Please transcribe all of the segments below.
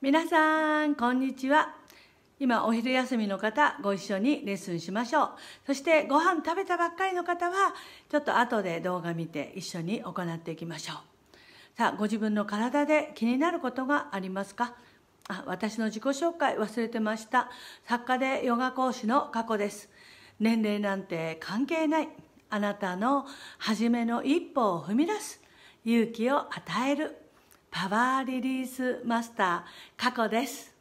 皆さんこんにちは。今お昼休みの方ご一緒にレッスンしましょう。そしてご飯食べたばっかりの方はちょっと後で動画見て一緒に行っていきましょう。さあご自分の体で気になることがありますか？あ私の自己紹介忘れてました。作家でヨガ講師の過去です。年齢なんて関係ない。あなたの初めの一歩を踏み出す勇気を与える。パワーリリースマスター過去です。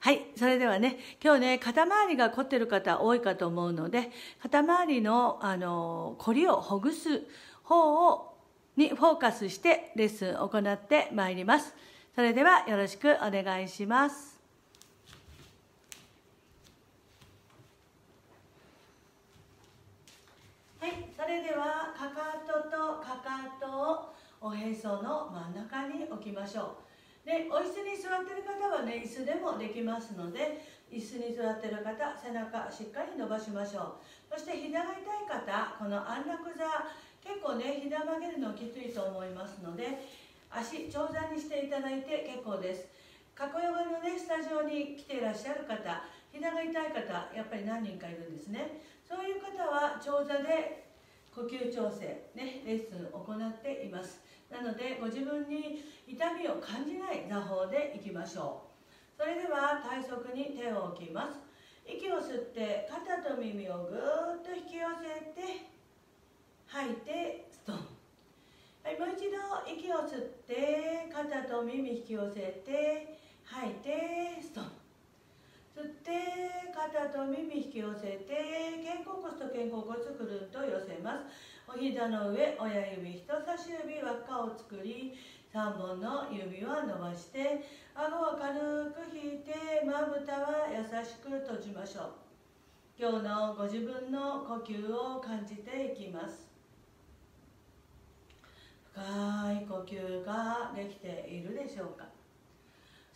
はいそれではね今日ね肩周りが凝ってる方多いかと思うので肩周りのあの凝りをほぐす方をにフォーカスしてレッスンを行ってまいります。それではよろしくお願いします。はいそれではかかととかかとをおへその真ん中に置きましょう。でお椅子に座ってる方はね椅子でもできますので椅子に座ってる方背中しっかり伸ばしましょう。そして膝が痛い方この安楽座結構ね膝曲げるのきついと思いますので足長座にしていただいて結構です。過去ヨガのねスタジオに来ていらっしゃる方膝が痛い方やっぱり何人かいるんですね。そういう方は長座で呼吸調整、ね、レッスンを行っています。なのでご自分に痛みを感じない座法でいきましょう。それでは体側に手を置きます。息を吸って肩と耳をぐーっと引き寄せて吐いてストン。はい、もう一度息を吸って肩と耳引き寄せて吐いてストン。吸って肩と耳引き寄せて肩甲骨と肩甲骨くるっと寄せます。お膝の上親指人差し指輪っかを作り3本の指は伸ばして顎を軽く引いてまぶたは優しく閉じましょう。今日のご自分の呼吸を感じていきます。深い呼吸ができているでしょうか。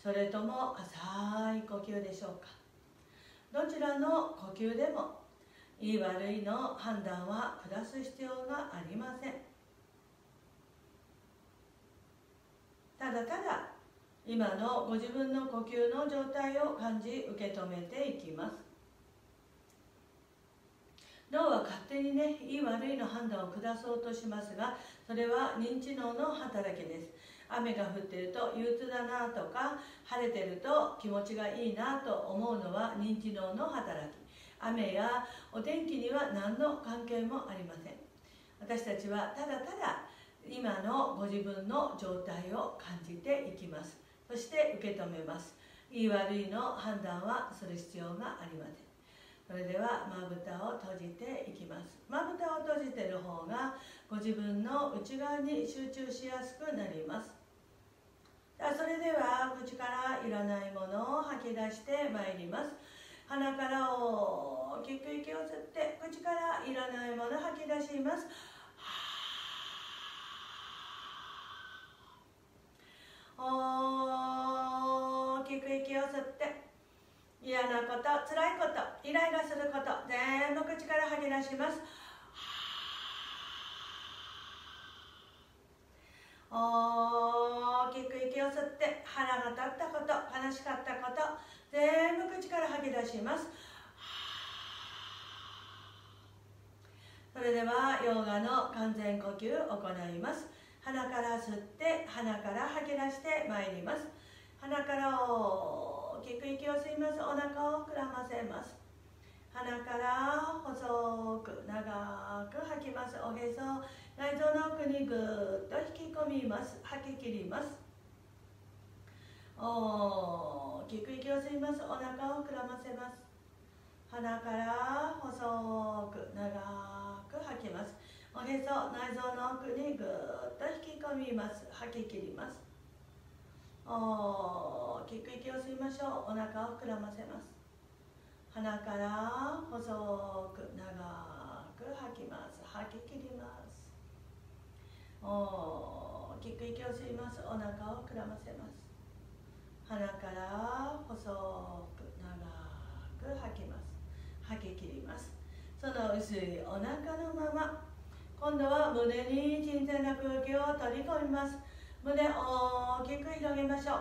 それとも浅い呼吸でしょうか。どちらの呼吸でもいい悪いの判断は下す必要がありません。ただただ今のご自分の呼吸の状態を感じ受け止めていきます。脳は勝手にねいい悪いの判断を下そうとしますがそれは認知脳の働きです。雨が降ってると憂鬱だなとか晴れてると気持ちがいいなと思うのは認知能の働き。雨やお天気には何の関係もありません。私たちはただただ今のご自分の状態を感じていきます。そして受け止めます。いい悪いの判断はする必要がありません。それではまぶたを閉じていきます。まぶたを閉じてる方がご自分の内側に集中しやすくなります。それでは口からいらないものを吐き出してまいります。鼻から大きく息を吸って口からいらないもの吐き出します。大きく息を吸って嫌なこと辛いことイライラすること全部口から吐き出します。大きく息を吸って腹が立ったこと悲しかったこと全部口から吐き出します。それではヨガの完全呼吸を行います。鼻から吸って鼻から吐き出してまいります。鼻から大きく息を吸います。お腹を膨らませます。鼻から細く長く吐きます。おへそ内臓の奥にぐっと引き込みます。吐き切ります。大きく息を吸います。お腹を膨らませます。鼻から細く長く吐きます。おへそ内臓の奥にぐっと引き込みます。吐き切ります。大きく息を吸いましょう。お腹を膨らませます。鼻から細く長く吐きます。吐き切ります。大きく息を吸います。お腹を膨らませます。鼻から細く長く吐きます。吐き切ります。その薄いお腹のまま。今度は胸に新鮮な空気を取り込みます。胸を大きく広げましょう。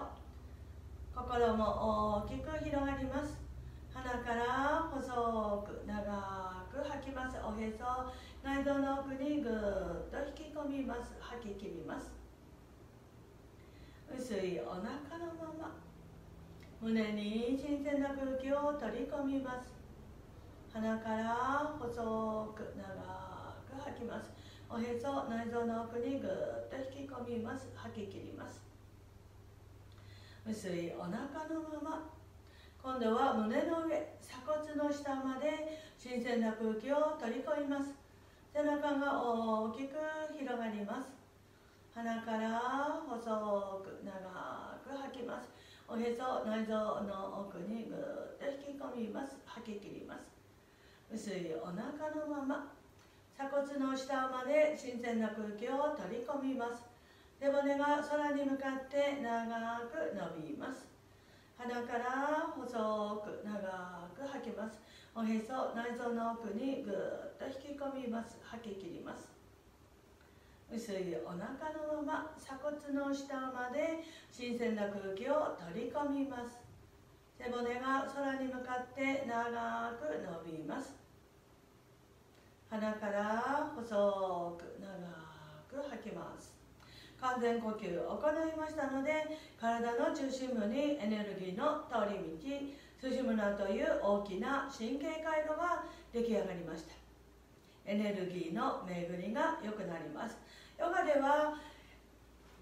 心も大きく広がります。鼻から細く長く吐きます。おへそ内臓の奥にぐっと引き込みます。吐き切ります。薄いお腹のまま。胸に新鮮な空気を取り込みます。鼻から細く長く吐きます。おへそ内臓の奥にぐっと引き込みます。吐き切ります。薄いお腹のまま。今度は胸の上鎖骨の下まで新鮮な空気を取り込みます。背中が大きく広がります。鼻から細く長く吐きます。おへそ内臓の奥にぐーっと引き込みます。吐き切ります。薄いお腹のまま。鎖骨の下まで新鮮な空気を取り込みます。背骨が空に向かって長く伸びます。鼻から細く長く吐きます。おへそ内臓の奥にぐっと引き込みます吐き切ります。薄いお腹のまま鎖骨の下まで新鮮な空気を取り込みます。背骨が空に向かって長く伸びます。鼻から細く長く吐きます。完全呼吸を行いましたので体の中心部にエネルギーの通り道スジムナという大きな神経回路が出来上がりました。エネルギーの巡りが良くなります。ヨガでは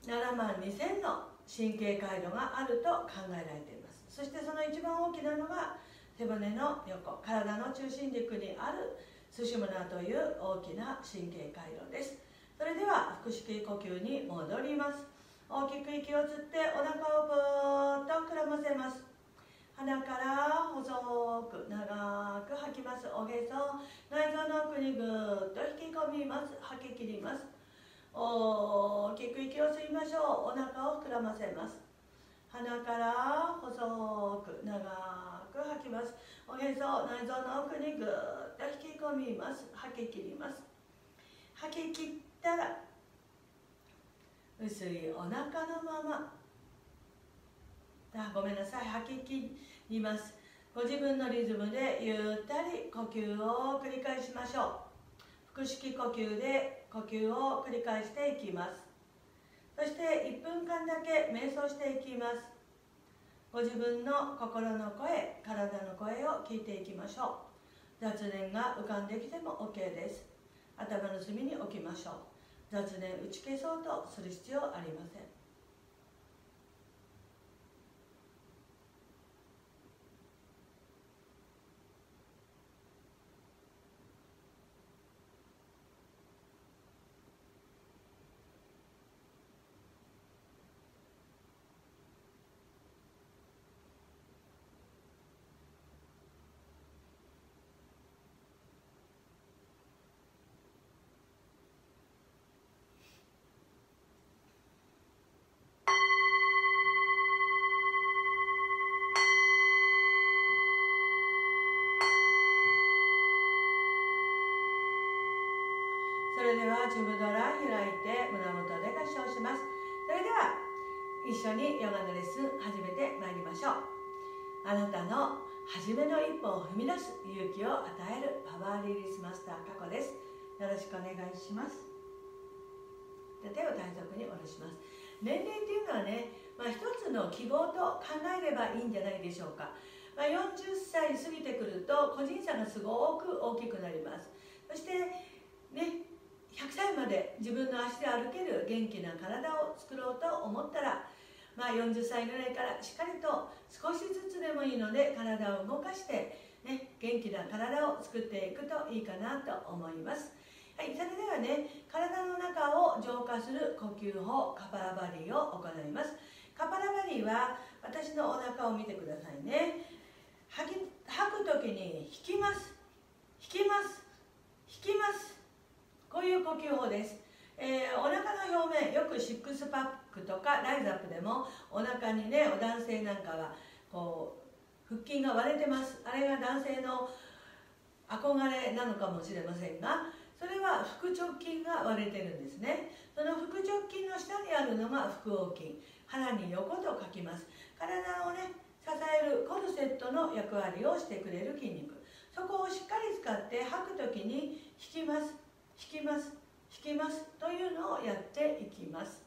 7万2000の神経回路があると考えられています。そしてその一番大きなのが背骨の横体の中心軸にあるスシムナという大きな神経回路です。それでは腹式呼吸に戻ります。大きく息を吸ってお腹をぷーっと膨らませます。鼻から細く長く吐きます。おへそ内臓の奥にぐーっと引き込みます。吐き切ります大きく息を吸いましょうお腹を膨らませます。鼻から細く長く吐きます。おへそ内臓の奥にぐーっと引き込みます吐き切ります。吐き切ったら薄いお腹のまま。あごめんなさい。吐き切ります。ご自分のリズムでゆったり呼吸を繰り返しましょう。腹式呼吸で呼吸を繰り返していきます。そして1分間だけ瞑想していきます。ご自分の心の声体の声を聞いていきましょう。雑念が浮かんできても OK です。頭の隅に置きましょう。雑念打ち消そうとする必要ありませんそれではジムドラ開いて胸元で合唱します。それでは一緒にヨガのレッスン始めてまいりましょう。あなたの初めの一歩を踏み出す勇気を与えるパワーリリースマスター過去です。よろしくお願いします。手を体側に下ろします。年齢っていうのはね、まあ、一つの希望と考えればいいんじゃないでしょうか、まあ、40歳過ぎてくると個人差がすごく大きくなります。そしてね100歳まで自分の足で歩ける元気な体を作ろうと思ったら、まあ、40歳ぐらいからしっかりと少しずつでもいいので体を動かして、ね、元気な体を作っていくといいかなと思います。はい、それではね、体の中を浄化する呼吸法、カパラバリーを行います。カパラバリーは私のお腹を見てくださいね。吐き吐く時に引きます。引きます。引きます。こういう呼吸法です、えー、お腹の表面よくシックスパックとかライズアップでもお腹にねお男性なんかはこう腹筋が割れてます。あれが男性の憧れなのかもしれませんがそれは腹直筋が割れてるんですね。その腹直筋の下にあるのが腹横筋。腹に横と書きます。体をね支えるコルセットの役割をしてくれる筋肉。そこをしっかり使って吐く時に引きます。引きます。引きますというのをやっていきます。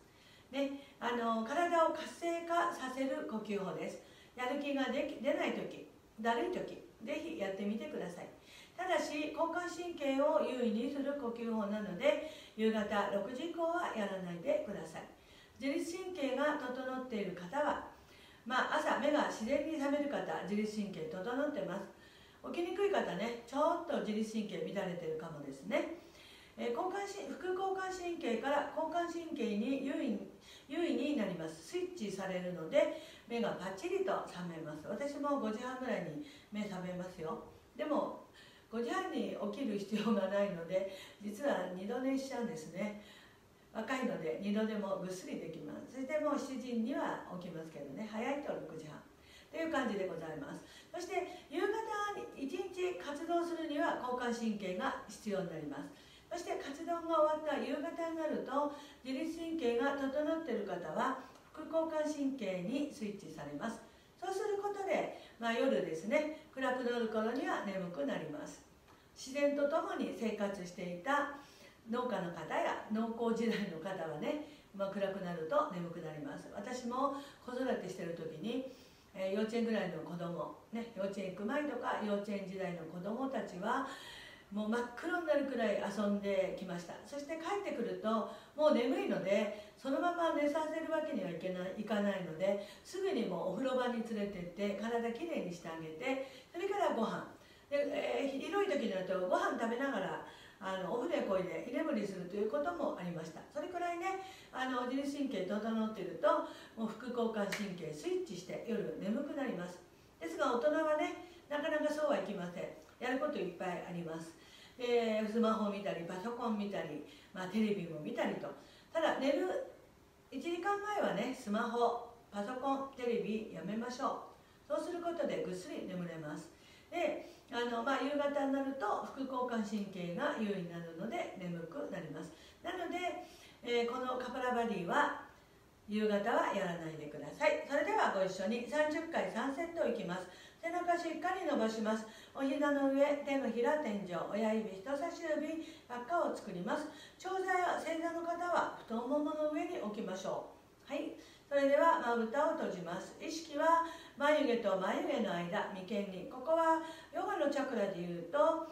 ね、あの体を活性化させる呼吸法です。やる気ができ出ない時だるい時ぜひやってみてください。ただし交感神経を優位にする呼吸法なので夕方6時以降はやらないでください。自律神経が整っている方はまあ、朝目が自然に覚める方自律神経整ってます。起きにくい方ねちょっと自律神経乱れてるかもですね、え、交感神副交感神経から交感神経に優位優位になります。スイッチされるので目がパッチリと覚めます。私も5時半ぐらいに目覚めますよ。でも5時半に起きる必要がないので実は二度寝しちゃうんですね。若いので二度でもぐっすりできます。そしてもう7時には起きますけどね。早いと6時半。という感じでございます。そして夕方に1日活動するには交感神経が必要になります。そして活動が終わった夕方になると自律神経が整っている方は副交感神経にスイッチされます。そうすることで、まあ、夜ですね暗くなる頃には眠くなります。自然とともに生活していた農家の方や農耕時代の方はね、まあ、暗くなると眠くなります。私も子育てしてる時に、えー、幼稚園ぐらいの子供ね幼稚園行く前とか幼稚園時代の子供たちはもう真っ黒になるくらい遊んできました。そして帰ってくるともう眠いのでそのまま寝させるわけにはいけないいかないのですぐにもうお風呂場に連れてって体きれいにしてあげてそれからご飯。で、えー、広い時になるとご飯食べながらあのお船こいで居眠りするということもありました。それくらいねあの自律神経整っているともう副交感神経スイッチして夜眠くなります。ですが大人はねなかなかそうはいきません。やることいっぱいあります。でスマホを見たりパソコン見たり、まあ、テレビも見たりと。ただ寝る1時間前はねスマホパソコンテレビやめましょう。そうすることでぐっすり眠れます。であの、まあ、夕方になると副交感神経が優位になるので眠くなります。なので、えー、このカパラバディは夕方はやらないでください。それではご一緒に30回3セットいきます。背中しっかり伸ばします。お膝の上手のひら天井親指人差し指輪っかを作ります。長座や正座の方は太ももの上に置きましょう。はい。それではまぶたを閉じます。意識は眉毛と眉毛の間眉間に。ここはヨガのチャクラでいうと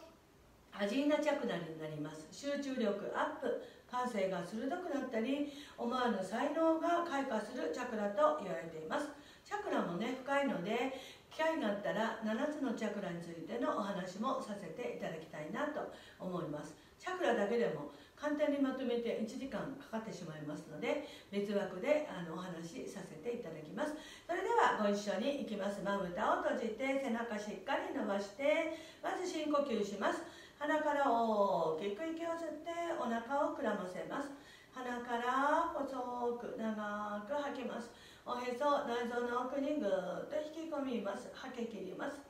アジーナチャクラになります。集中力アップ感性が鋭くなったり思わぬ才能が開花するチャクラと言われています。チャクラもね深いので機会があったら7つのチャクラについてのお話もさせていただきたいなと思います。チャクラだけでも簡単にまとめて1時間かかってしまいますので別枠であのお話しさせていただきます。それではご一緒にいきます。まぶたを閉じて背中しっかり伸ばしてまず深呼吸します。鼻から大きく息を吸ってお腹を膨らませます。鼻から細く長く吐きます。おへそ内臓の奥にぐっと引き込みます。吐き切ります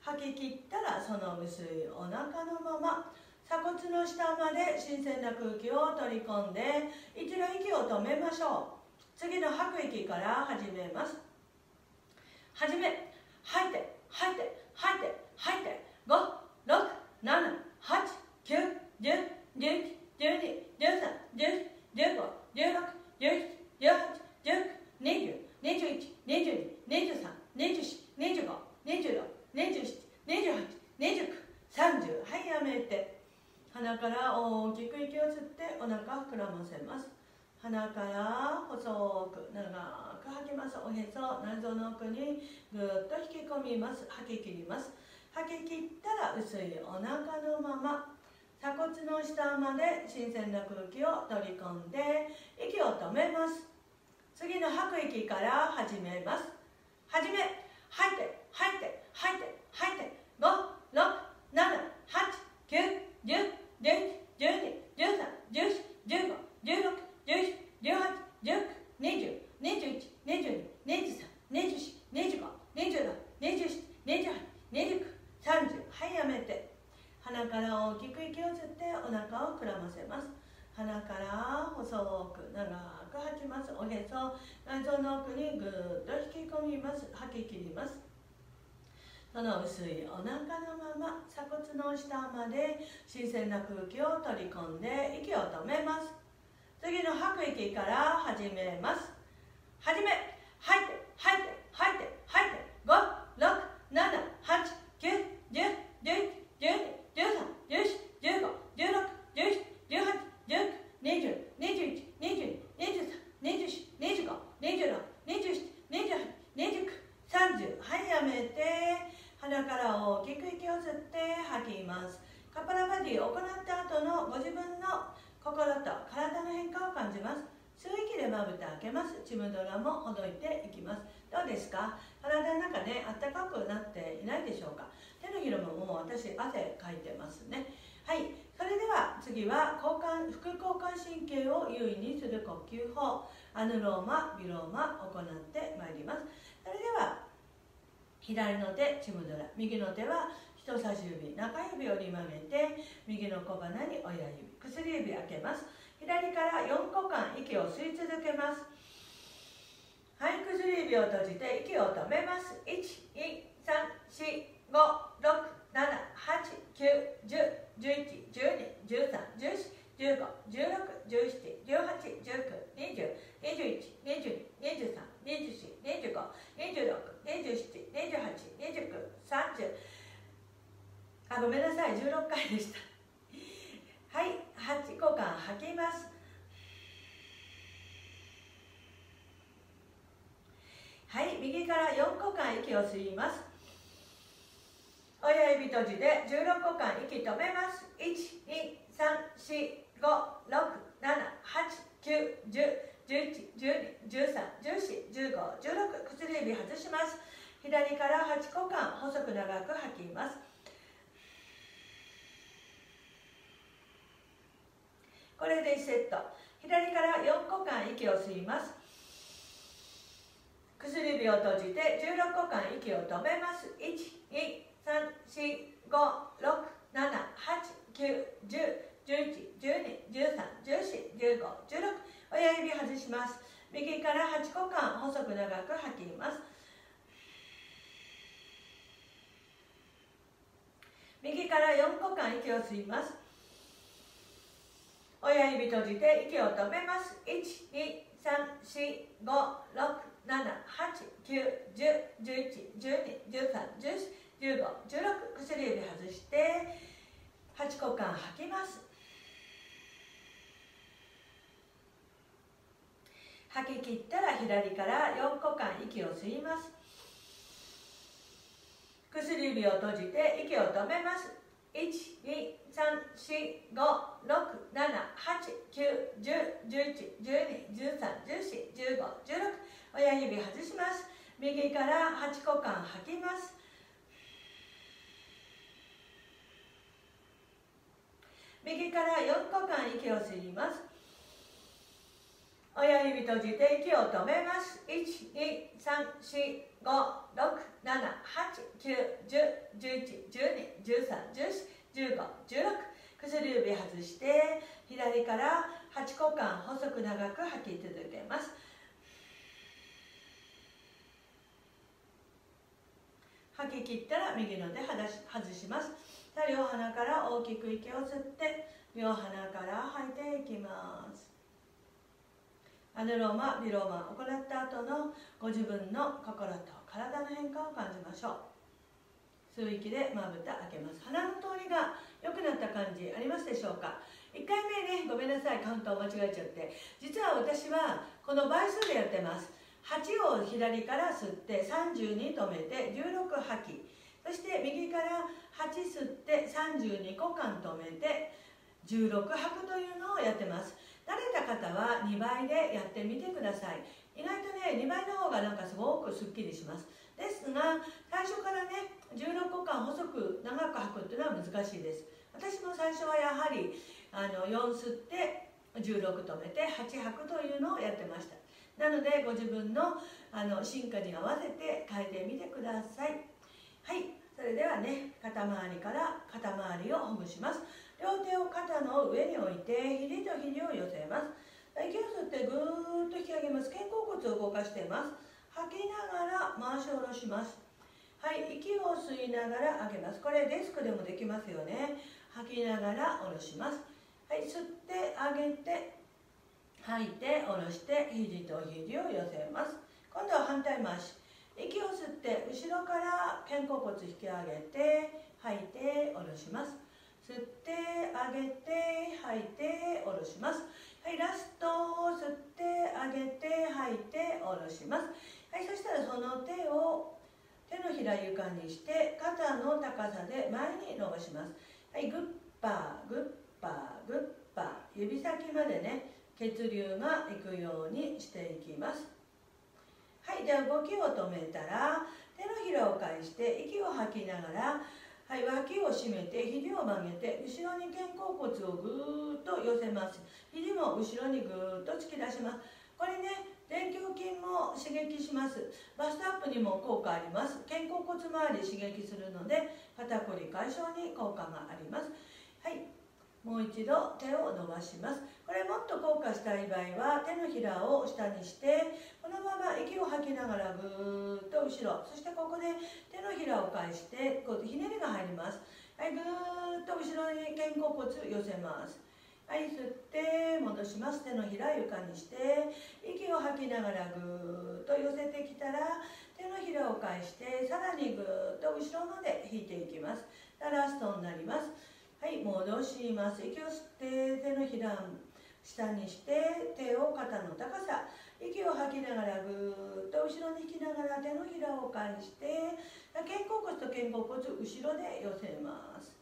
吐き切ったらその薄いお腹のまま鎖骨の下まで新鮮な空気を取り込んで一度息を止めましょう。次の吐く息から始めます。始め吐いて吐いて吐いて吐いて。567891011213141516171819 56789101112131415201627282930はいやめて。鼻から大きく息を吸ってお腹膨らませます。鼻から細く長く吐きます。おへそ内臓の奥にぐっと引き込みます。吐き切ります。吐き切ったら薄いお腹のまま鎖骨の下まで新鮮な空気を取り込んで息を止めます。次の吐く息から始めます。始め吐いて吐いて吐いて吐いて。5 6 7 8 9 10 11、12、13、14、15、16、17、18、19、20、21、22、23、24、25、26、27、28、29、30はいやめて鼻から大きく息を吸ってお腹を膨らませます鼻から細細く長く吐きます。おへそ内臓の奥にぐーっと引き込みます。吐き切ります。その薄いお腹のまま鎖骨の下まで新鮮な空気を取り込んで息を止めます。次の吐く息から始めます。始め吐いて吐いて吐いて吐いて。567891011121314151617181920はいやめて鼻から大きく息を吸って吐きます。カパラバディを行った後のご自分の心と体の変化を感じます。吸う息でまぶた開けます。ちむどらもほどいていきますどうですか？体の中ねあったかくなっていないでしょうか？手のひらももう私汗かいてますね。はい。それでは次は交換副交感神経を優位にする呼吸法。アヌローマビローマ行ってまいります。それでは左の手ちむどら。右の手は人差し指中指折り曲げて右の小鼻に親指薬指開けます。左から4個間息を吸い続けます。はい薬指を閉じて息を止めます。1 2 3 4 5 6 7 8 9 10 11 12 13 14 15 16 17 18 19 20 21 22 23 24 25 26 27 28 29 30あごめんなさい16回でしたはい8個間吐きますはい右から4個間息を吸います親指閉じて16個間息止めます。12345678910111213141516薬指外します。左から8個間細く長く吐きます。これで1セット。左から4個間息を吸います。薬指を閉じて16個間息を止めます。12345678910111213141516親指外します。右から8個間細く長く吐きます。右から4個間息を吸います。親指閉じて息を止めます。15 16薬指外して8個間吐きます。吐き切ったら左から4個間息を吸います。薬指を閉じて息を止めます。12345678910111213141516親指外します。右から8個間吐きます。右から4個間息を吸います。親指閉じて息を止めます。12345678910111213141516薬指外して左から8個間細く長く吐き続けます。吐き切ったら右の手外します。両鼻から大きく息を吸って両鼻から吐いていきます。アネローマビローマ行った後のご自分の心と体の変化を感じましょう。吸う息でまぶた開けます。鼻の通りが良くなった感じありますでしょうか？1回目ねごめんなさいカウントを間違えちゃって。実は私はこの倍数でやってます。8を左から吸って30に止めて16吐き。そして右から8吸って32個間止めて16吐くというのをやってます。慣れた方は2倍でやってみてください。意外とね2倍の方がなんかすごくすっきりします。ですが最初からね16個間細く長く吐くっていうのは難しいです。私も最初はやはりあの4吸って16止めて8吐くというのをやってました。なのでご自分のあの進化に合わせて変えてみてください。はい。それではね肩周りから肩周りをほぐします。両手を肩の上に置いて肘と肘を寄せます。息を吸ってぐーっと引き上げます。肩甲骨を動かしています。吐きながら回し下ろします。はい。息を吸いながら上げます。これデスクでもできますよね。吐きながら下ろします。はい。吸って上げて吐いて下ろして肘と肘を寄せます。今度は反対回し。息を吸って後ろから肩甲骨引き上げて吐いて下ろします。吸って上げて吐いて下ろします。はいラスト吸って上げて吐いて下ろします。はいそしたらその手を手のひら床にして肩の高さで前に伸ばします。はいグッパーグッパーグッパー。指先までね血流がいくようにしていきます。はいでは動きを止めたら手のひらを返して息を吐きながらはい脇を締めて肘を曲げて後ろに肩甲骨をぐーっと寄せます。肘も後ろにぐーっと突き出します。これね電胸筋も刺激します。バストアップにも効果あります。肩甲骨周り刺激するので肩こり解消に効果があります。はい。もう一度手を伸ばします。これもっと効果したい場合は手のひらを下にしてこのまま息を吐きながらぐーっと後ろそしてここで手のひらを返してこうひねりが入ります。はいぐーっと後ろに肩甲骨寄せます。はい吸って戻します。手のひら床にして息を吐きながらぐーっと寄せてきたら手のひらを返してさらにぐーっと後ろまで引いていきます。ラストになります。はい戻します。息を吸って手のひら下にして手を肩の高さ。息を吐きながらぐーっと後ろに引きながら手のひらを返して肩甲骨と肩甲骨後ろで寄せます。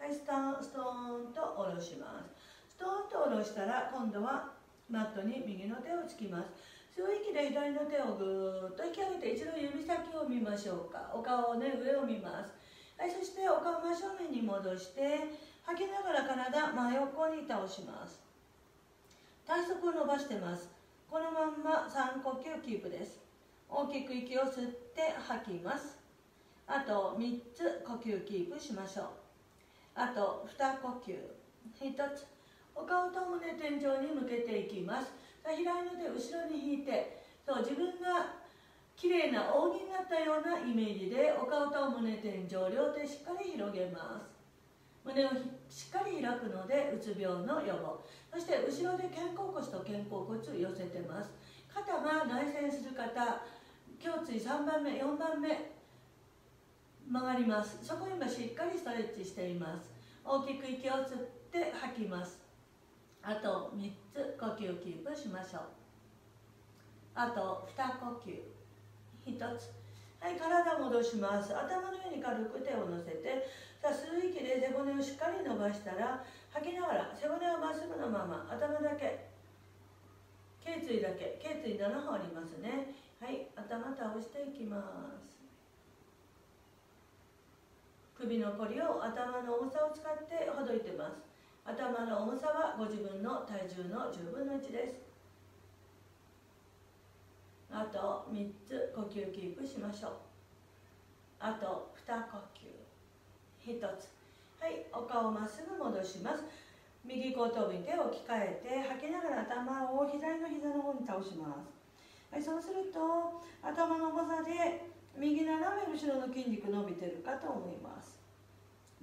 はいストンストーンと下ろします。ストーンと下ろしたら今度はマットに右の手をつきます。吸う息で左の手をぐーっと引き上げて一度指先を見ましょうか。お顔をね上を見ます。はい、そしてお顔真正面に戻して吐きながら体真横に倒します。体側を伸ばしてます。このまんま3呼吸キープです。大きく息を吸って吐きます。あと3つ呼吸キープしましょう。あと2呼吸。1つ。お顔と胸天井に向けていきます。左の手後ろに引いてそう自分が綺麗な扇になったようなイメージでお顔と胸天井両手しっかり広げます。胸をしっかり開くのでうつ病の予防。そして後ろで肩甲骨と肩甲骨寄せてます。肩が内旋する方胸椎3番目4番目曲がります。そこ今しっかりストレッチしています。大きく息を吸って吐きます。あと3つ呼吸キープしましょう。あと2呼吸。一つ。はい体戻します。頭の上に軽く手を乗せてさあ吸う息で背骨をしっかり伸ばしたら吐きながら背骨はまっすぐのまま頭だけ頸椎だけ頸椎7本ありますね。はい頭倒していきます。首のこりを頭の重さを使ってほどいてます。頭の重さはご自分の体重の10分の1です。あと3つ呼吸キープしましょう。あと2呼吸。1つ。はいお顔まっすぐ戻します。右後頭部に手を置き換えて吐きながら頭を左の膝の方に倒します。はいそうすると頭の重さで右斜め後ろの筋肉伸びてるかと思います。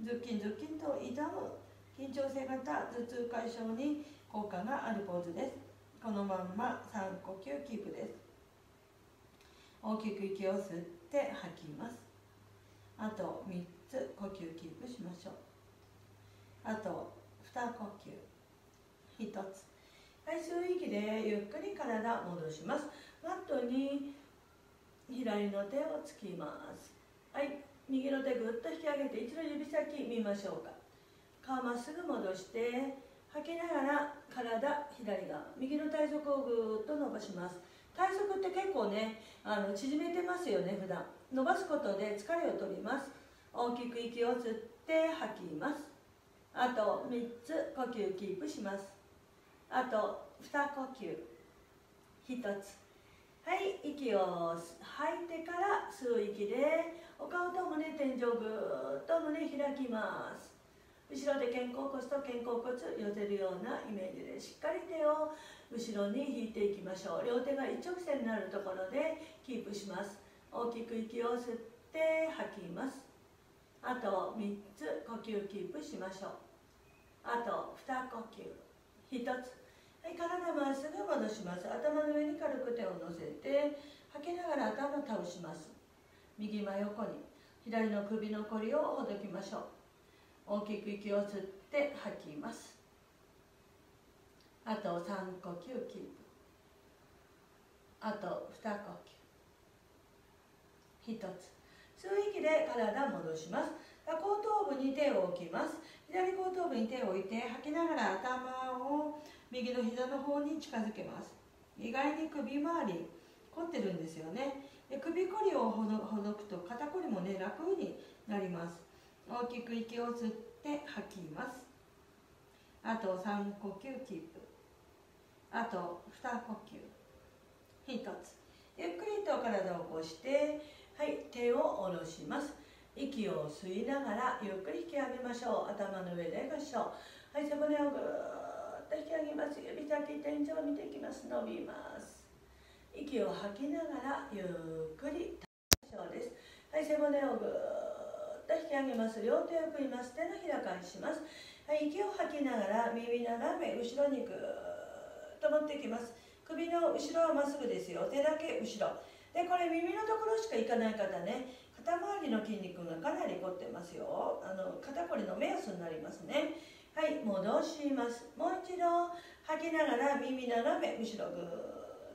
ズッキンズッキンと痛む。緊張性型頭痛解消に効果があるポーズです。このまんま3呼吸キープです。大きく息を吸って吐きます。あと3つ呼吸キープしましょう。あと2呼吸。1つ。はい吸う息でゆっくり体戻します。マットに左の手をつきます。はい右の手ぐっと引き上げて一度指先見ましょうか。顔まっすぐ戻して吐きながら体左側右の体側をぐっと伸ばします。体側って結構ねあの縮めてますよね普段。伸ばすことで疲れを取ります。大きく息を吸って吐きます。あと3つ呼吸キープします。あと2呼吸。1つ。はい息を吐いてから吸う息でお顔と胸天井ぐーっと胸開きます。後ろで肩甲骨と肩甲骨寄せるようなイメージでしっかり手を後ろに引いていきましょう。両手が一直線になるところでキープします。大きく息を吸って吐きます。あと3つ呼吸キープしましょう。あと2呼吸。1つ。はい体まっすぐ戻します。頭の上に軽く手を乗せて吐きながら頭倒します。右真横に左の首のこりをほどきましょう。大きく息を吸って吐きます。あと3呼吸キープ。あと2呼吸。1つ。吸う息で体戻します。後頭部に手を置きます。左後頭部に手を置いて吐きながら頭を右の膝の方に近づけます。意外に首周り凝ってるんですよね。で首こりをほどほどくと肩こりもね楽になります。大きく息を吸って吐きます。あと3呼吸キープ。あと2呼吸。1つ。ゆっくりと体を起こしてはい手を下ろします。息を吸いながらゆっくり引き上げましょう。頭の上で合掌。はい背骨をぐーっと引き上げます。指先天井を見ていきます。伸びます。息を吐きながらゆっくり立ちましょうです。はい背骨をぐーっと引き上げます。両手を組みます。手のひら返します。はい。息を吐きながら耳斜め後ろにぐーっと持ってきます。首の後ろはまっすぐですよ。手だけ後ろ。でこれ耳のところしかいかない方ね。肩周りの筋肉がかなり凝ってますよ。あの肩こりの目安になりますね。はい。戻します。もう一度吐きながら耳斜め後ろぐー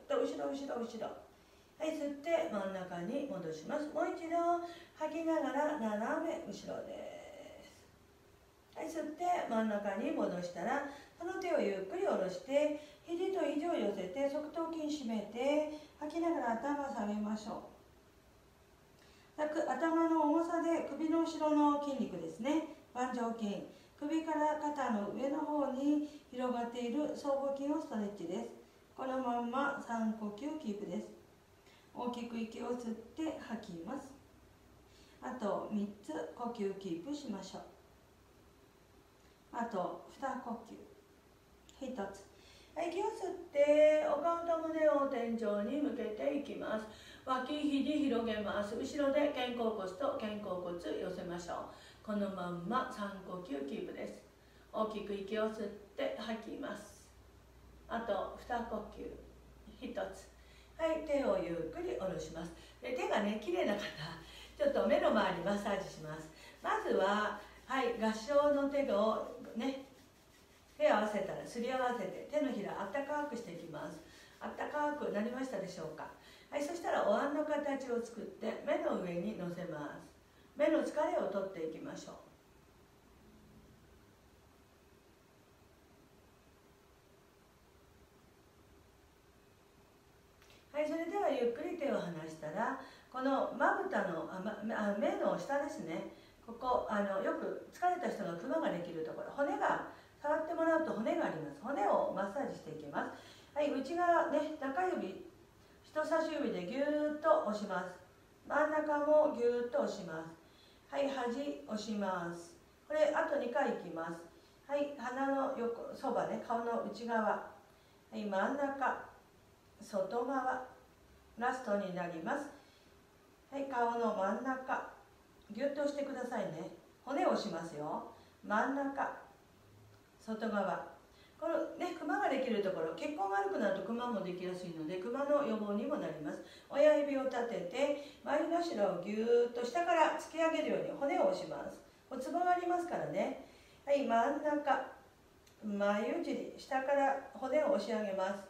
っと。後ろ後ろ後ろ。はい。吸って真ん中に戻します。もう一度。吐きながら斜め後ろです。はい吸って真ん中に戻したらその手をゆっくり下ろして肘と肘を寄せて側頭筋締めて吐きながら頭下げましょう。頭の重さで首の後ろの筋肉ですね。腕状筋。首から肩の上の方に広がっている僧帽筋をストレッチです。このまま3呼吸キープです。大きく息を吸って吐きます。あと3つ呼吸キープしましょう。あと2呼吸。1つ。息を吸ってお顔と胸を天井に向けていきます。脇肘広げます。後ろで肩甲骨と肩甲骨寄せましょう。このまんま3呼吸キープです。大きく息を吸って吐きます。あと2呼吸。1つ。はい手をゆっくり下ろします。で手がね綺麗な方。ちょっと目の周りマッサージします。まずははい合掌の手をね手を合わせたらすり合わせて手のひらあったかくしていきます。あったかくなりましたでしょうか。はいそしたらお椀の形を作って目の上に乗せます。目の疲れを取っていきましょう。はいそれではゆっくり手を離したらこのまぶたのあ、ま、目の下ですね。ここあのよく疲れた人のクマができるところ。骨が触ってもらうと骨があります。骨をマッサージしていきます。はい内側ね中指人差し指でぎゅーっと押します。真ん中もぎゅーっと押します。はい端押します。これあと2回いきます。はい鼻の横そばね顔の内側。はい真ん中外側ラストになります。はい顔の真ん中。ぎゅっと押してくださいね。骨を押しますよ。真ん中。外側。このねクマができるところ。血行が悪くなるとクマもできやすいのでクマの予防にもなります。親指を立てて前頭をぎゅーっと下から突き上げるように骨を押します。こツボがありますからね。はい真ん中。眉尻下から骨を押し上げます。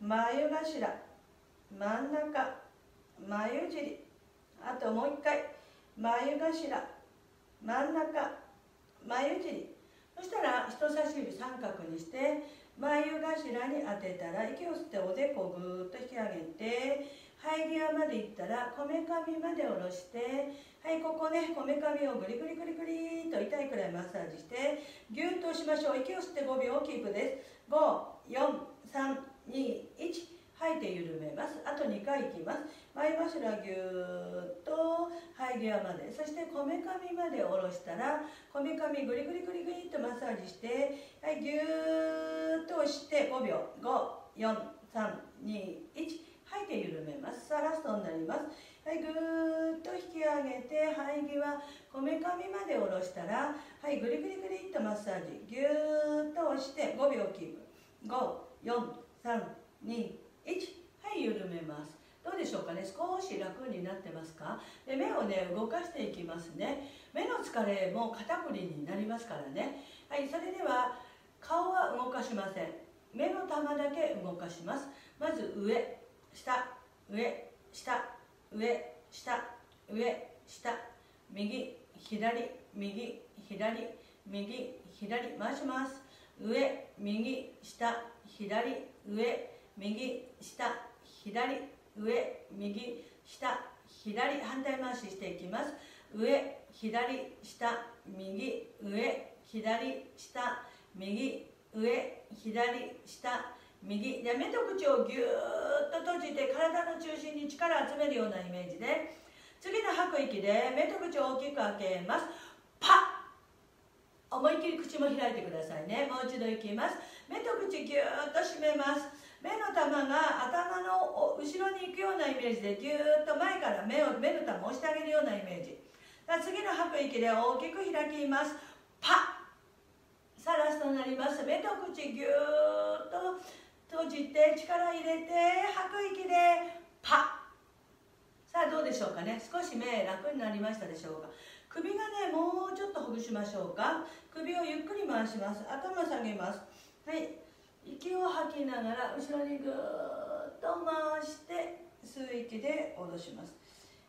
眉頭。真ん中。眉尻あともう一回眉頭真ん中眉尻。そしたら人差し指三角にして眉頭に当てたら息を吸っておでこをぐーっと引き上げて生え際までいったらこめかみまで下ろしてはいここねこめかみをグリグリグリグリと痛いくらいマッサージしてぎゅっと押しましょう。息を吸って5秒キープです。54321吐いて緩めます。あと2回いきます。前柱ぎゅーっと生生え際まで。そしてこめかみまで下ろしたらこめかみぐりぐりぐりぐりっとマッサージしてはいぎゅーっと押して5秒。54321吐いて緩めます。さあラストになります。はいぐーっと引き上げて生え際こめかみまで下ろしたらはいぐりぐりぐりっとマッサージ。ぎゅーっと押して5秒キープ。54321はい緩めます。どうでしょうかね？少し楽になってますか？で目をね動かしていきますね。目の疲れも肩こりになりますからね。はいそれでは顔は動かしません。目の玉だけ動かします。まず上下上下上下上下。右左右左。右左。回します。上右下。左上。右下左上右下左反対回ししていきます。上左下右上左下右上左下右。で目と口をぎゅーっと閉じて体の中心に力を集めるようなイメージで。次の吐く息で目と口を大きく開けます。パッ！思いっきり口も開いてくださいね。もう一度いきます。目と口ぎゅーっと閉めます。目の玉が頭の後ろに行くようなイメージでぎゅーっと前から目を目の玉を押してあげるようなイメージ。次の吐く息で大きく開きます。パッ！さあラストになります。目と口ぎゅーっと閉じて力入れて吐く息でパッ！さあどうでしょうかね。少し目楽になりましたでしょうか。首がねもうちょっとほぐしましょうか。首をゆっくり回します。頭下げます。はい。息を吐きながら後ろにぐーっと回して吸う息で下ろします。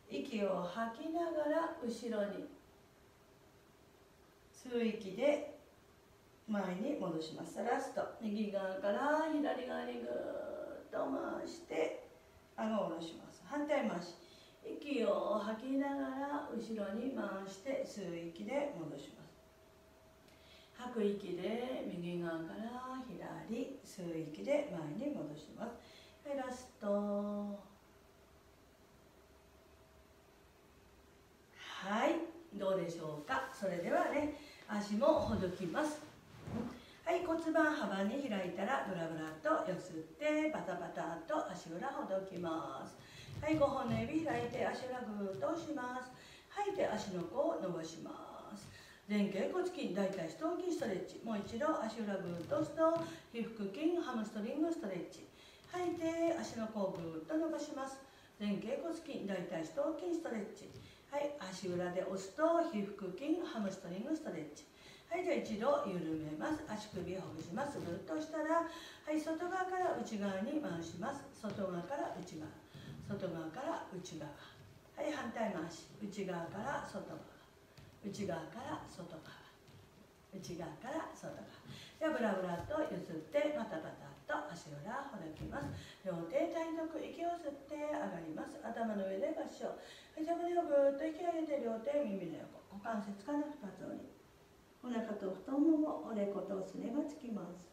息を吐きながら後ろに吸う息で前に戻します。ラスト。右側から左側にぐーっと回して顎を下ろします。反対回し。息を吐きながら後ろに回して吸う息で戻します。吐く息で右側から左吸う息で前に戻します。はいラスト。はいどうでしょうか？それではね足もほどきます。はい骨盤幅に開いたらブラブラとよすってバタバタと足裏ほどきます。はい5本の指開いて足裏ぐーっと押します。吐いて足の甲を伸ばします。前頸骨筋大腿四頭筋ストレッチ。もう一度足裏ぐーっと押すと皮腹筋ハムストリングストレッチ。吐いて足の甲をぐーっと伸ばします。前頸骨筋大腿四頭筋ストレッチ。はい足裏で押すと皮腹筋ハムストリングストレッチ。はいじゃあ一度緩めます。足首をほぐします。ぐっとしたらはい外側から内側に回します。外側から内側。外側から内側。はい反対回し。内側から外側。内側から外側内側から外側でブラブラとゆすってパタパタと足裏ほどきます両手体側息を吸って上がります頭の上で合掌じゃ胸をぐっと引き上げて両手耳の横股関節から二つ折りお腹と太ももおでことすねがつきます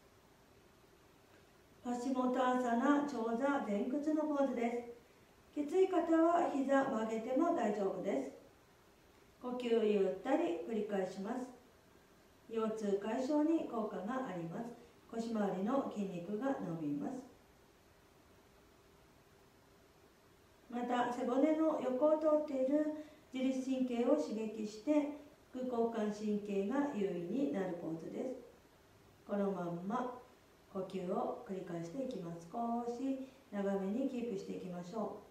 足元朝な長座前屈のポーズですきつい方は膝曲げても大丈夫です呼吸ゆったり繰り返します。腰痛解消に効果があります。腰回りの筋肉が伸びます。また背骨の横を通っている自律神経を刺激して副交感神経が優位になるポーズです。このまんま呼吸を繰り返していきます。少し長めにキープしていきましょう。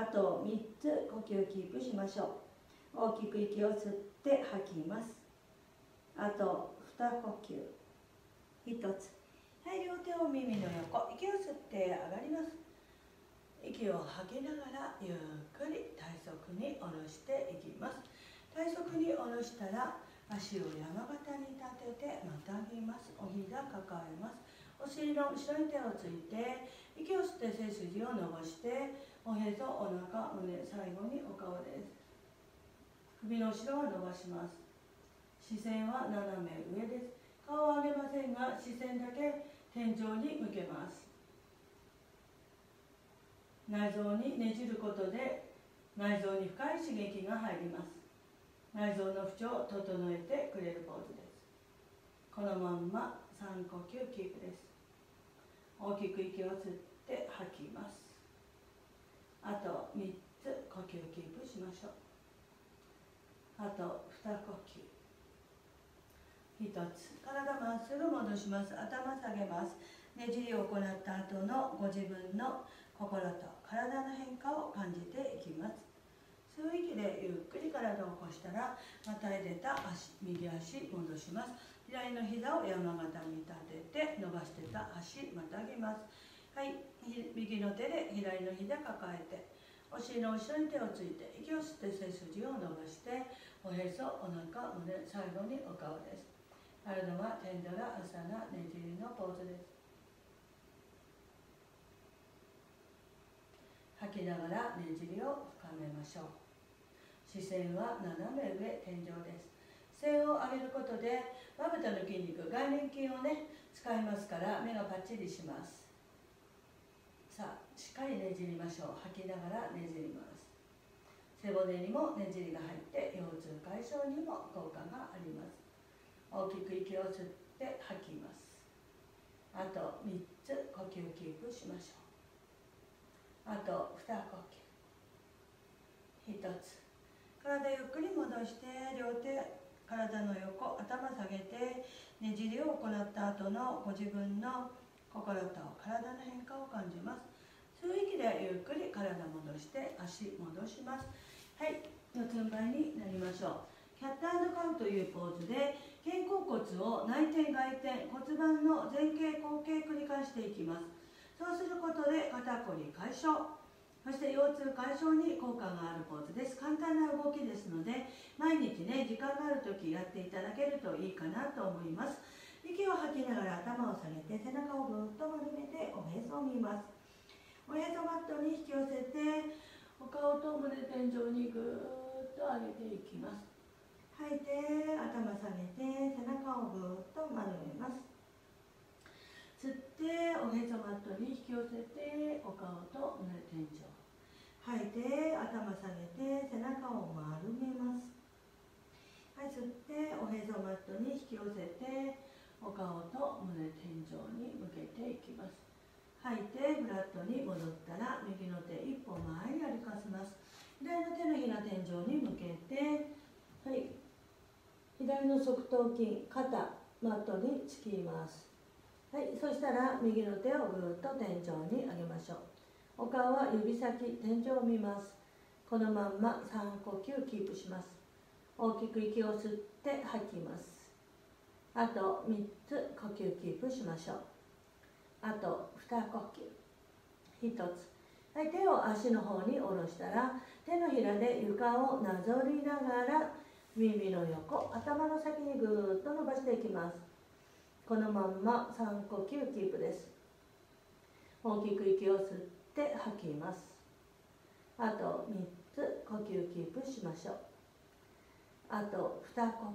あと3つ呼吸キープしましょう。大きく息を吸って吐きます。あと2呼吸。1つ。はい両手を耳の横。息を吸って上がります。息を吐きながらゆっくり体側に下ろしていきます。体側に下ろしたら足を山形に立ててまたぎます。お膝抱えます。お尻の後ろに手をついて息を吸って背筋を伸ばしておへそお腹胸最後にお顔です。首の後ろを伸ばします。視線は斜め上です。顔を上げませんが視線だけ天井に向けます。内臓にねじることで内臓に深い刺激が入ります。内臓の不調を整えてくれるポーズです。このまんま3呼吸キープです。大きく息を吸って吐きます。あと3つ呼吸キープしましょう。あと2呼吸。1つ体まっすぐ戻します。頭下げます。ねじりを行った後のご自分の心と体の変化を感じていきます。吸う息でゆっくり体を起こしたらまた入れた足右足戻します。左の膝を山形に立てて伸ばしてた足またぎます。はい。右の手で左の膝抱えてお尻の後ろに手をついて息を吸って背筋を伸ばしておへそお腹胸最後にお顔です。あるのは天ドラ朝なねじりのポーズです。吐きながらねじりを深めましょう。視線は斜め上天井です。背を上げることでまぶたの筋肉眼輪筋をね使いますから目がパッチリします。さあしっかりねじりましょう。吐きながらねじります。背骨にもねじりが入って腰痛解消にも効果があります。大きく息を吸って吐きます。あと3つ呼吸キープしましょう。あと2呼吸。1つ。体ゆっくり戻して両手体の横頭下げてねじりを行った後のご自分の心と体の変化を感じます。吸う息でゆっくり体戻して足戻します。はい。四つん這いになりましょう。キャッターカウというポーズで肩甲骨を内転外転骨盤の前傾後傾繰り返していきます。そうすることで肩こり解消。そして腰痛解消に効果があるポーズです。簡単な動きですので毎日ね時間がある時やっていただけるといいかなと思います。息を吐きながら頭を下げて背中をぐっと丸めておへそを見ます。おへそマットに引き寄せてお顔と胸天井にぐーっと上げていきます。吐いて頭下げて背中をぐーっと丸めます。吸っておへそマットに引き寄せてお顔と胸天井。吐いて頭下げて背中を丸めます。はい吸っておへそマットに引き寄せてお顔と胸天井に向けていきます。吐いてフラットに戻ったら右の手一歩前に歩かせます。左の手のひら天井に向けてはい。左の側頭筋肩マットにつきます。はい。そしたら右の手をぐっと天井に上げましょう。お顔は指先天井を見ます。このまんま3呼吸キープします。大きく息を吸って吐きます。あと3つ呼吸キープしましょう。あと2呼吸。1つ。はい、手を足の方に下ろしたら手のひらで床をなぞりながら耳の横頭の先にぐーっと伸ばしていきます。このまんま3呼吸キープです。大きく息を吸ってって吐きます。あと3つ呼吸キープしましょう。あと2呼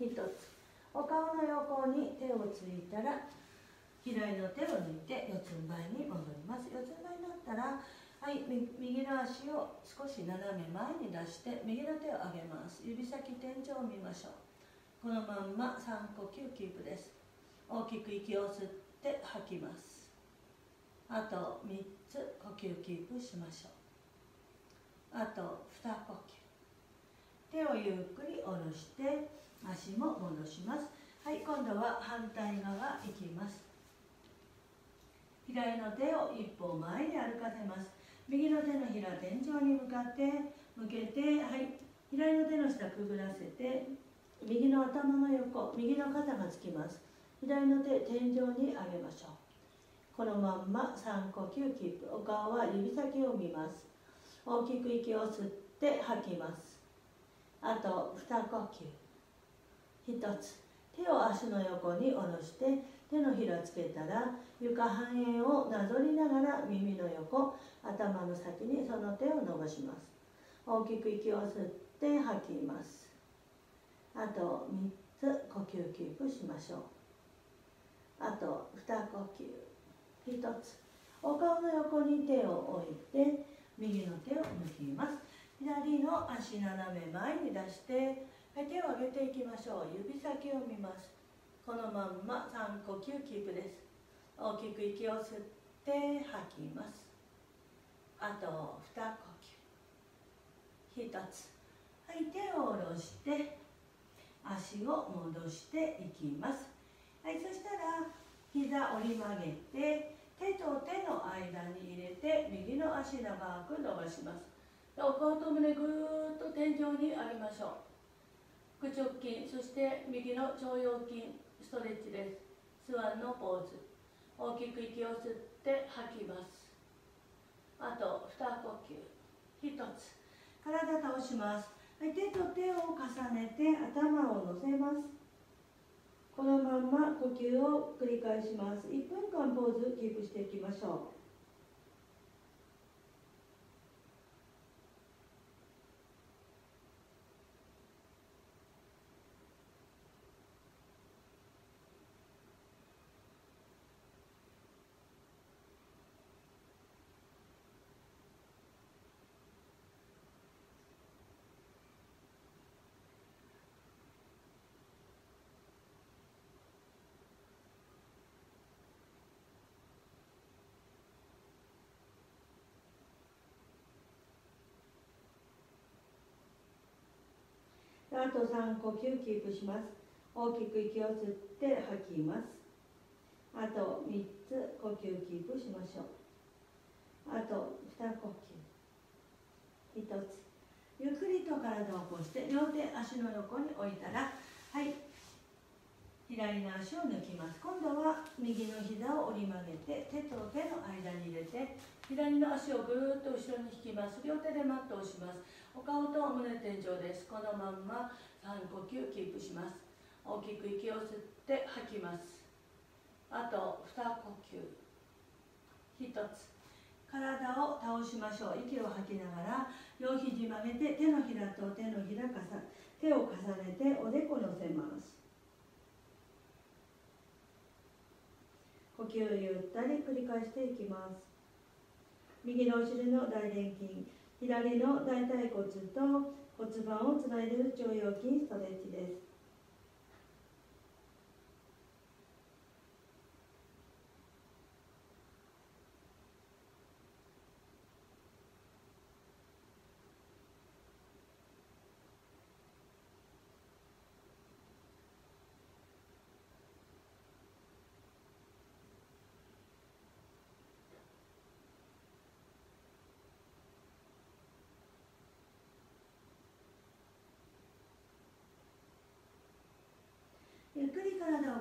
吸。1つ。お顔の横に手をついたら左の手を抜いて四つん這いに戻ります。四つん這いになったらはい右の足を少し斜め前に出して右の手を上げます。指先天井を見ましょう。このまんま3呼吸キープです。大きく息を吸って吐きます。あと3つ呼吸キープしましょう。あと2呼吸。手をゆっくり下ろして足も戻します。はい今度は反対側いきます。左の手を一歩前に歩かせます。右の手のひら天井に向かって向けてはい左の手の下くぐらせて右の頭の横右の肩がつきます。左の手天井に上げましょう。このまんま3呼吸キープ。お顔は指先を見ます。大きく息を吸って吐きます。あと2呼吸。1つ。手を足の横に下ろして手のひらつけたら床半円をなぞりながら耳の横頭の先にその手を伸ばします。大きく息を吸って吐きます。あと3つ呼吸キープしましょう。あと2呼吸。1つ。お顔の横に手を置いて右の手を抜きます。左の足斜め前に出してはい手を上げていきましょう。指先を見ます。このまんま3呼吸キープです。大きく息を吸って吐きます。あと2呼吸。1つ。はい手を下ろして足を戻していきます。はいそしたら膝折り曲げて手と手の間に入れて右の足長く伸ばします。お顔と胸ぐーっと天井に上げましょう。腹直筋そして右の腸腰筋ストレッチです。スワンのポーズ。大きく息を吸って吐きます。あと2呼吸。1つ。体倒します。手と手を重ねて頭を乗せます。このまま呼吸を繰り返します。1分間ポーズキープしていきましょう。あと3呼吸キープします。大きく息を吸って吐きます。あと3つ呼吸キープしましょう。あと2呼吸。1つ。ゆっくりと体を起こして両手足の横に置いたらはい。左の足を抜きます。今度は右の膝を折り曲げて手と手の間に入れて左の足をぐーっと後ろに引きます。両手でマットをします。お顔と胸天井です。このまんま3呼吸キープします。大きく息を吸って吐きます。あと2呼吸。1つ。体を倒しましょう。息を吐きながら両肘曲げて手のひらと手のひらかさ手を重ねておでこ乗せます。呼吸をゆったり繰り返していきます。右のお尻の大臀筋左の大腿骨と骨盤をつないでいる腸腰筋ストレッチです。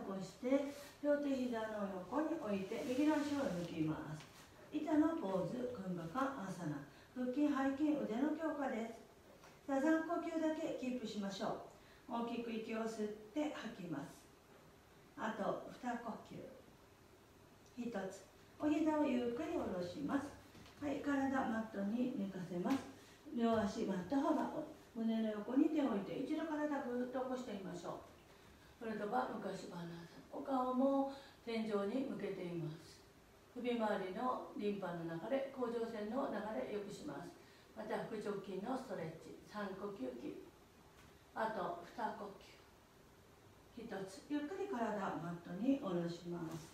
こして両手膝の横に置いて右の足を抜きます。板のポーズクンバカアーサナ。腹筋背筋腕の強化です。さあ3呼吸だけキープしましょう。大きく息を吸って吐きます。あと2呼吸。1つ。お膝をゆっくり下ろします。はい体マットに寝かせます。両足マット幅を胸の横に手を置いて一度体ぐっと起こしてみましょう。それとは昔話。お顔も天井に向けています。首周りのリンパの流れ甲状腺の流れ良くします。また腹直筋のストレッチ。3呼吸器。あと2呼吸。1つ。ゆっくり体マットに下ろします。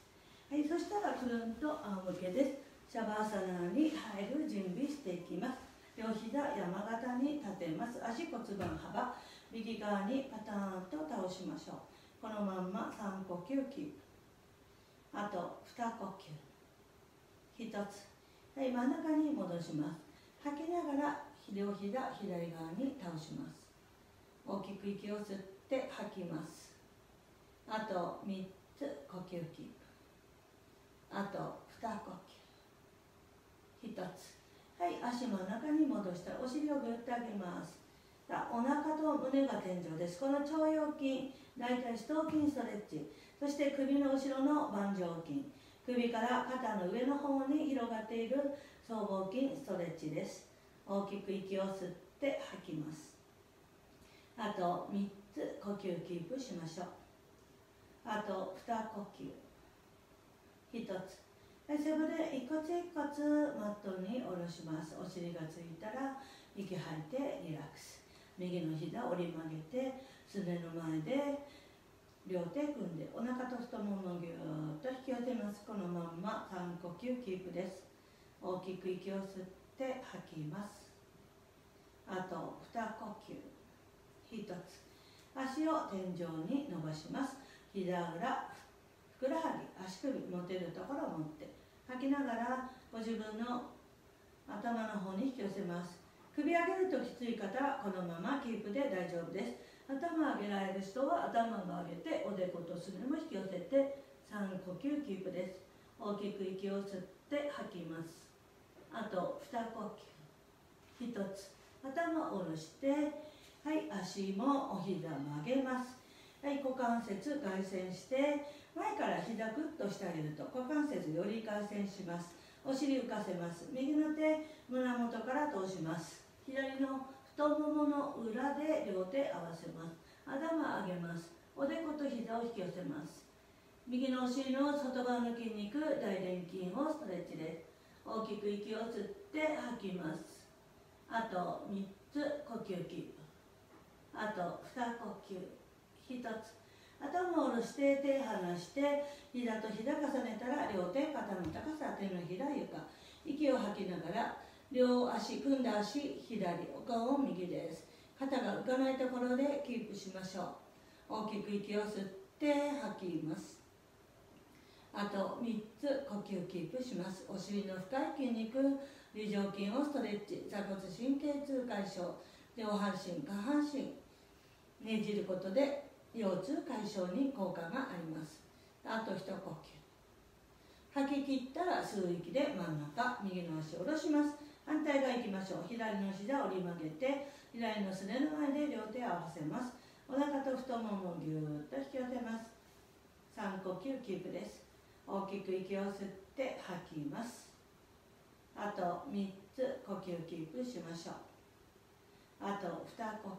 はいそしたらくるんと仰向けです。シャバーサナに入る準備していきます。両膝山形に立てます。足骨盤幅右側にパターンと倒しましょう。このまんま3呼吸キープあと2呼吸。1つ。はい真ん中に戻します。吐きながら両膝左側に倒します。大きく息を吸って吐きます。あと3つ呼吸キープあと2呼吸。1つ。はい足真ん中に戻したらお尻をぐっと上げます。お腹と胸が天井です。この腸腰筋大腿四頭筋ストレッチ。そして首の後ろの盤上筋。首から肩の上の方に広がっている僧帽筋ストレッチです。大きく息を吸って吐きます。あと3つ呼吸キープしましょう。あと2呼吸。1つ。そこで一骨一骨マットに下ろします。お尻がついたら息吐いてリラックス。右の膝折り曲げてすねの前で両手組んでお腹と太ももをぎゅーっと引き寄せます。このまんま3呼吸キープです。大きく息を吸って吐きます。あと2呼吸。1つ。足を天井に伸ばします。膝裏ふくらはぎ足首持てるところを持って吐きながらご自分の頭の方に引き寄せます。首上げるときつい方はこのままキープで大丈夫です。頭上げられる人は頭も上げておでことすねも引き寄せて3呼吸キープです。大きく息を吸って吐きます。あと2呼吸。1つ。頭を下ろしてはい足もお膝曲げます。はい股関節外旋して前から膝グッとしてあげると股関節より外旋します。お尻浮かせます。右の手胸元から通します。左の太ももの裏で両手合わせます。頭上げます。おでこと膝を引き寄せます。右のお尻の外側の筋肉大臀筋をストレッチです。大きく息を吸って吐きます。あと3つ呼吸キープあと2呼吸。1つ。頭を下ろして手離して膝と膝重ねたら両手肩の高さ手のひら床。息を吐きながら両足組んだ足左お顔を右です。肩が浮かないところでキープしましょう。大きく息を吸って吐きます。あと3つ呼吸キープします。お尻の深い筋肉梨状筋をストレッチ座骨神経痛解消上半身下半身ねじることで腰痛解消に効果があります。あと一呼吸。吐き切ったら吸う息で真ん中右の足を下ろします。反対側行きましょう。左の膝を折り曲げて左のすねの前で両手を合わせます。お腹と太ももをぎゅーっと引き寄せます。3呼吸キープです。大きく息を吸って吐きます。あと3つ呼吸キープしましょう。あと2呼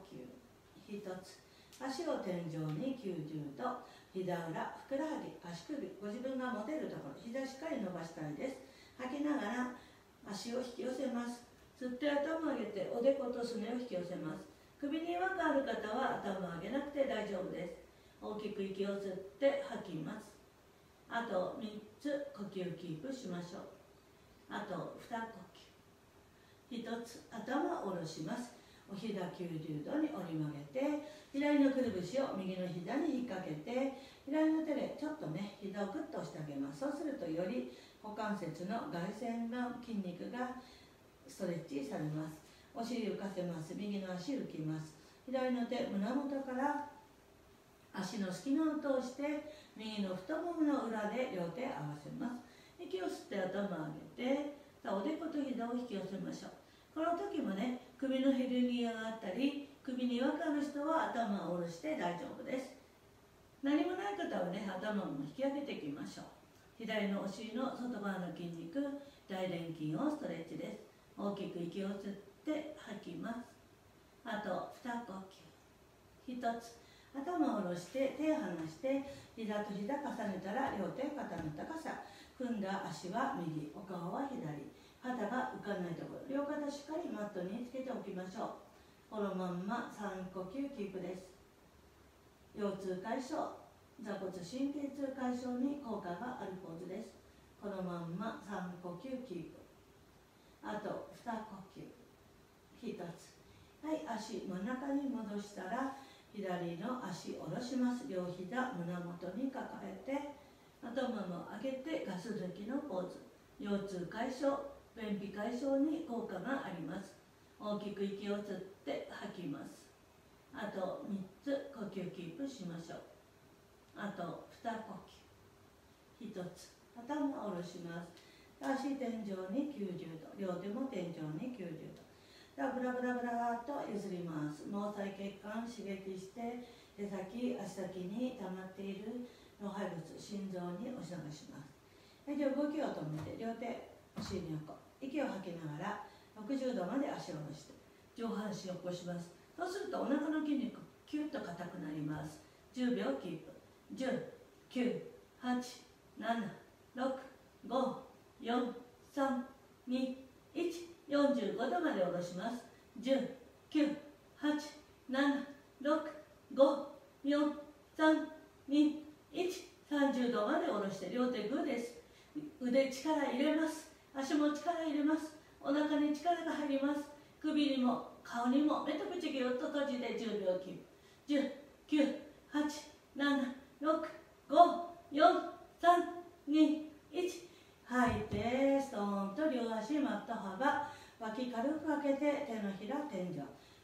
吸1つ。足を天井に90度膝裏ふくらはぎ足首ご自分が持てるところ膝しっかり伸ばしたいです。吐きながら足を引き寄せます。吸って頭を上げておでことすねを引き寄せます。首に違和感ある方は頭を上げなくて大丈夫です。大きく息を吸って吐きます。あと3つ呼吸キープしましょう。あと2呼吸。1つ頭を下ろします。お膝90度に折り曲げて左のくるぶしを右の膝に引っ掛けて左の手でちょっとね膝をグッと押してあげます。そうするとより股関節の外旋の筋肉がストレッチされます。お尻浮かせます。右の足浮きます。左の手胸元から足の隙間を通して右の太ももの裏で両手合わせます。息を吸って頭を上げてさあおでこと膝を引き寄せましょう。この時もね首のヘルニアがあったり首に違和感の人は頭を下ろして大丈夫です。何もない方はね頭も引き上げていきましょう。左のお尻の外側の筋肉大臀筋をストレッチです。大きく息を吸って吐きます。あと2呼吸。1つ頭を下ろして手を離して膝と膝重ねたら両手肩の高さ。組んだ足は右お顔は左。肩が浮かないところ。両肩しっかりマットにつけておきましょう。このまんま3呼吸キープです。腰痛解消。座骨神経痛解消に効果があるポーズです。このまんま3呼吸キープ。あと2呼吸。1つ。はい足真ん中に戻したら左の足下ろします。両膝胸元に抱えて頭も上げてガス抜きのポーズ。腰痛解消便秘解消に効果があります。大きく息を吸って吐きます。あと3つ呼吸キープしましょう。あと2呼吸。1つ。頭を下ろします。足天井に90度。両手も天井に90度。ブラブラブラっと譲ります。毛細血管刺激して手先足先に溜まっている老廃物心臓に押し流します。で動きを止めて両手お尻に横。息を吐きながら60度まで足を下ろして上半身を起こします。そうするとお腹の筋肉キュッと硬くなります。10秒キープ。10 9 8 7 6 5 4 3 2 1 45度まで下ろします。10 9 8 7 6 5 4 3 2 1 30度まで下ろして両手グーです。腕力入れます。足も力入れます。お腹に力が入ります。首にも顔にも目と口ぎゅっと閉じて10秒キープ10 9 8 7 6 5 4 3 2 1吐いてストーンと両足マット幅脇軽く開けて手のひら天井。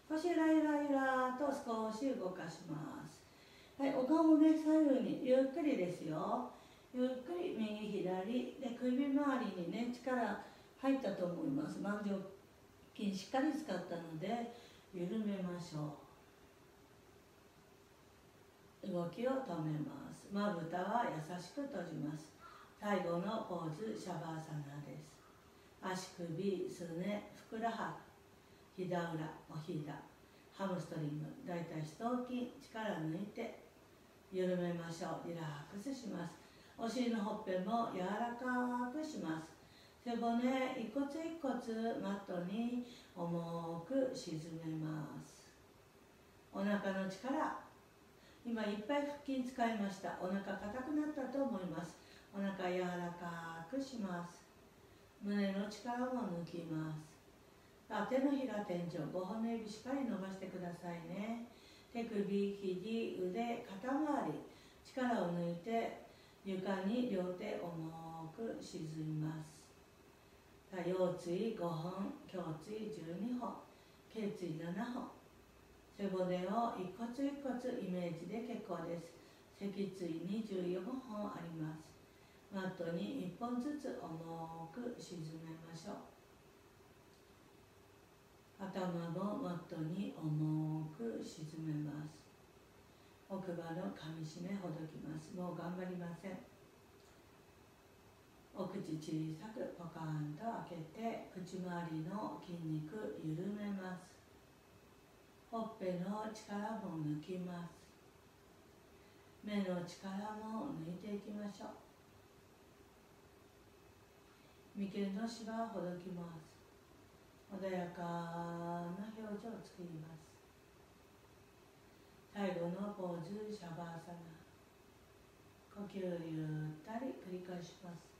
腰ゆらゆらゆらと少し動かします。はいお顔もね左右にゆっくりですよ。ゆっくり右左で首周りにね力入ったと思います。満場筋しっかり使ったので緩めましょう。動きを止めます。まぶたは優しく閉じます。最後のポーズシャバーサナです。足首すねふくらはぎ。膝裏お膝。ハムストリング。大腿四頭筋力抜いて。緩めましょう。リラックスします。お尻のほっぺも柔らかくします。背骨一骨一骨マットに重く沈めます。お腹の力今いっぱい腹筋使いました。お腹硬くなったと思います。お腹柔らかくします。胸の力も抜きます。手のひら天井5本の指しっかり伸ばしてくださいね。手首肘腕肩周り力を抜いて床に両手重く沈みます。腰椎5本胸椎12本頸椎7本背骨を一骨一骨イメージで結構です。脊椎24本あります。マットに1本ずつ重く沈めましょう。頭もマットに重く沈めます。奥歯のかみしめほどきます。もう頑張りません。お口小さくポカーンと開けて口周りの筋肉緩めます。ほっぺの力も抜きます。目の力も抜いていきましょう。眉間のしわほどきます。穏やかな表情を作ります。最後のポーズシャバーサナ。呼吸ゆったり繰り返します。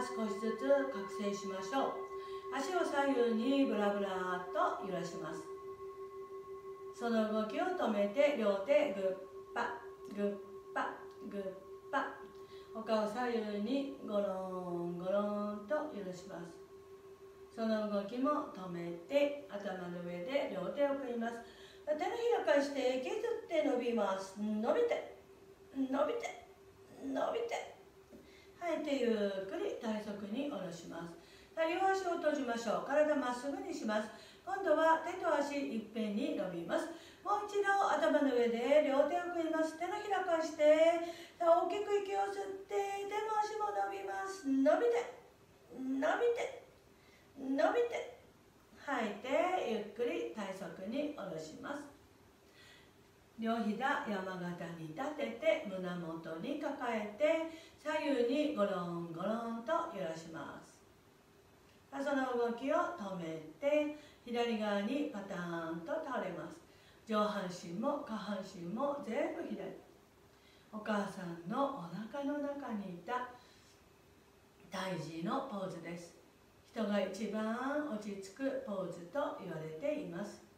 少しずつ覚醒しましょう。足を左右にブラブラと揺らします。その動きを止めて両手グッパグッパグッパ。他を左右にゴロンゴロンと揺らします。その動きも止めて頭の上で両手を組みます。手のひら返して削って伸びます。伸びて伸びて伸びて。吐いてゆっくり体側に下ろします。両足を閉じましょう。体まっすぐにします。今度は手と足いっぺんに伸びます。もう一度頭の上で両手を組みます。手のひら返して大きく息を吸って手も足も伸びます。伸びて伸びて伸びて吐いてゆっくり体側に下ろします。両膝山形に立てて胸元に抱えて左右にゴロンゴロンと揺らします。その動きを止めて左側にパターンと倒れます。上半身も下半身も全部左。お母さんのお腹の中にいた大事のポーズです。人が一番落ち着くポーズと言われています。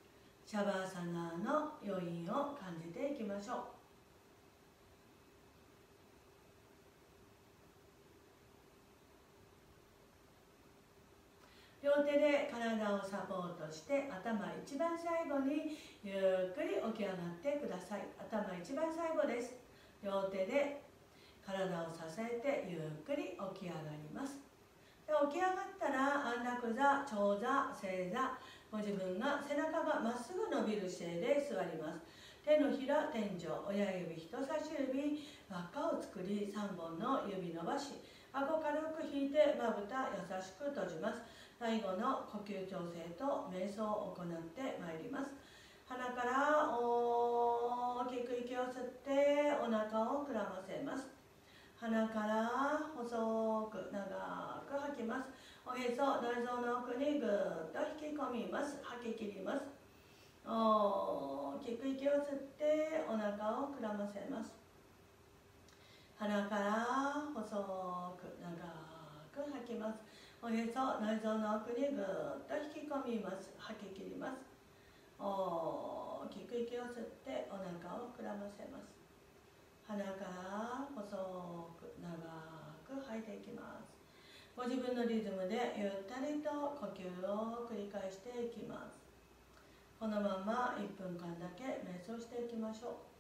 シャバーサナーの余韻を感じていきましょう。両手で体をサポートして頭一番最後にゆっくり起き上がってください。頭一番最後です。両手で体を支えてゆっくり起き上がります。で起き上がったら安楽座長座正座ご自分が背中がまっすぐ伸びる姿勢で座ります。手のひら天井親指人差し指輪っかを作り3本の指伸ばし顎軽く引いてまぶた優しく閉じます。最後の呼吸調整と瞑想を行ってまいります。鼻から大きく息を吸ってお腹を膨らませます。鼻から細く長く吐きます。おへそ内臓の奥にぐっと引き込みます。吐き切ります。大きく息を吸ってお腹を膨らませます。鼻から細く長く吐きます。おへそ内臓の奥にぐっと引き込みます。吐き切ります。大きく息を吸ってお腹を膨らませます。鼻から細く長く吐いていきます。ご自分のリズムでゆったりと呼吸を繰り返していきます。このまま1分間だけ瞑想していきましょう。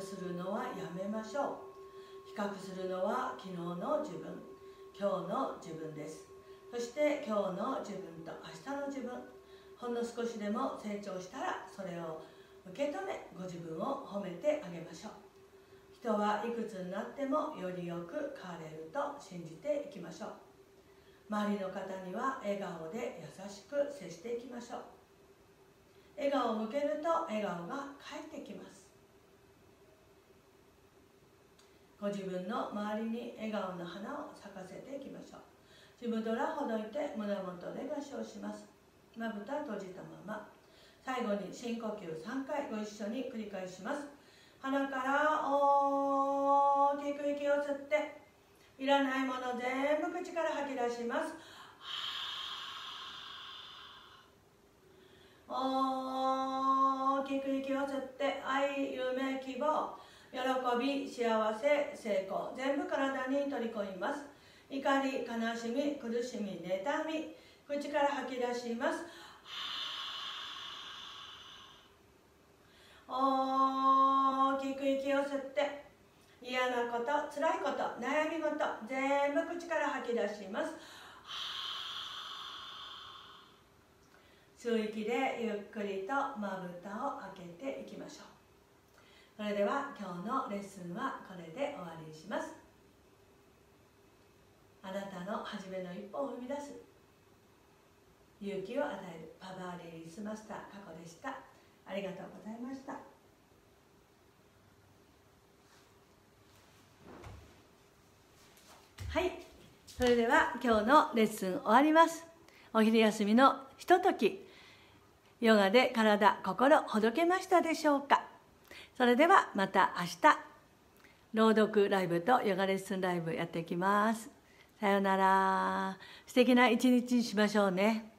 するのはやめましょう。比較するのは昨日の自分。今日の自分です。そして今日の自分と明日の自分。ほんの少しでも成長したらそれを受け止めご自分を褒めてあげましょう。人はいくつになってもよりよく変われると信じていきましょう。周りの方には笑顔で優しく接していきましょう。笑顔を向けると笑顔が返ってきます。ご自分の周りに笑顔の花を咲かせていきましょう。自分ドラほどいて胸元で合唱します。まぶた閉じたまま。最後に深呼吸3回ご一緒に繰り返します。鼻から大きく息を吸っていらないもの全部口から吐き出します。大きく息を吸って愛夢希望。喜び幸せ成功。全部体に取り込みます。怒り悲しみ苦しみ妬み。口から吐き出します。大きく息を吸って。嫌なこと辛いこと悩み事。全部口から吐き出します。吸う息でゆっくりとまぶたを開けていきましょう。それでは今日のレッスンはこれで終わりにします。あなたの初めの一歩を踏み出す。勇気を与えるパワーリリースマスター過去でした。ありがとうございました。はい。それでは今日のレッスン終わります。お昼休みのひととき。ヨガで体心ほどけましたでしょうか？それではまた明日。朗読ライブとヨガレッスンライブやっていきます。さようなら。素敵な一日にしましょうね。